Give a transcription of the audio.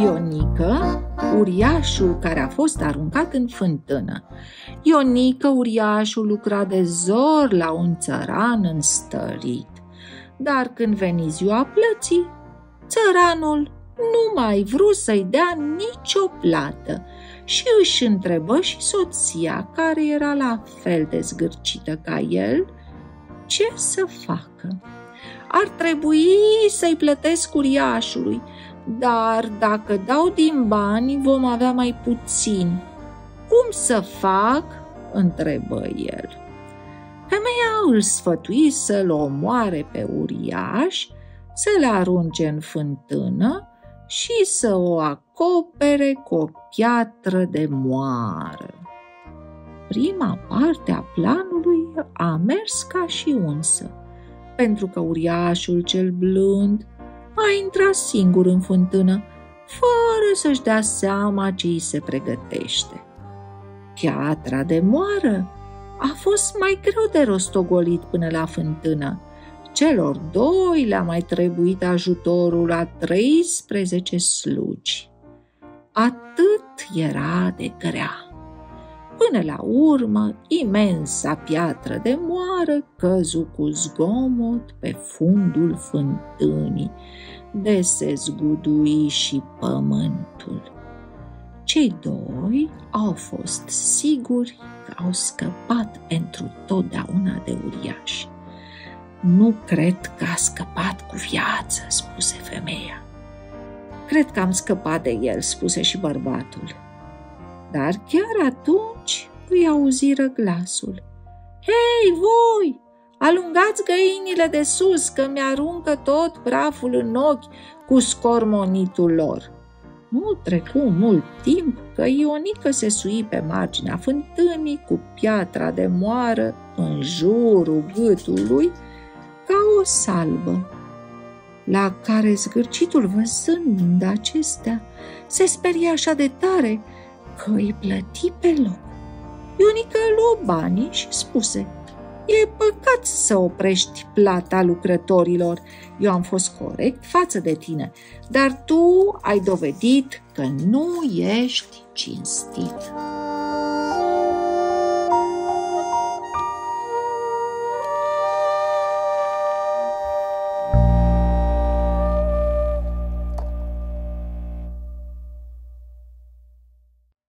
Ionică, uriașul care a fost aruncat în fântână. Ionică, uriașul, lucra de zor la un țăran înstărit. Dar când veni ziua plății, țăranul nu mai vrut să-i dea nicio plată și își întrebă și soția, care era la fel de zgârcită ca el, ce să facă. Ar trebui să-i plătesc uriașului, dar dacă dau din bani vom avea mai puțin. Cum să fac? întrebă el. Femeia îl sfătui să-l omoare pe uriaș, să-l arunce în fântână și să o acopere cu o piatră de moară. Prima parte a planului a mers ca și unsă, pentru că uriașul cel blând a intrat singur în fântână, fără să-și dea seama ce îi se pregătește. Piatra de moară a fost mai greu de rostogolit până la fântână. Celor doi le-a mai trebuit ajutorul la 13 slugi. Atât era de grea. Până la urmă, imensa piatră de moară căzu cu zgomot pe fundul fântânii, de se zgudui și pământul. Cei doi au fost siguri că au scăpat pentru totdeauna de uriași. Nu cred că a scăpat cu viață, spuse femeia. Cred că am scăpat de el, spuse și bărbatul. Dar chiar atunci îi auziră glasul. Hei, voi! Alungați găinile de sus, că mi-aruncă tot praful în ochi cu scormonitul lor. Nu trecu mult timp că Ionică se sui pe marginea fântânii cu piatra de moară în jurul gâtului ca o salbă, la care zgârcitul văzând acestea se speria așa de tare că îi plăti pe loc. Ionică luă banii și spuse, E păcat să oprești plata lucrătorilor. Eu am fost corect față de tine, dar tu ai dovedit că nu ești cinstit.